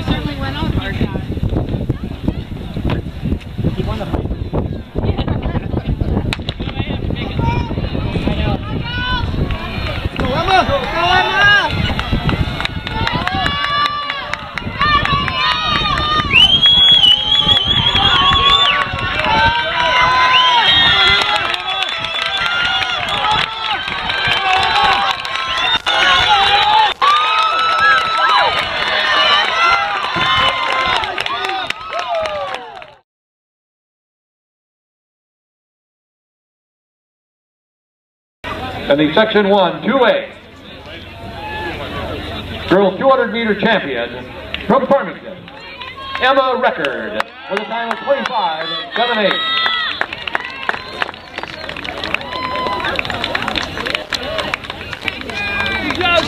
certainly went on hard. He and the Section 1 2A Girls 200 meter champion from Farmington, Emma Record, with a time of 25 7 8. Good job,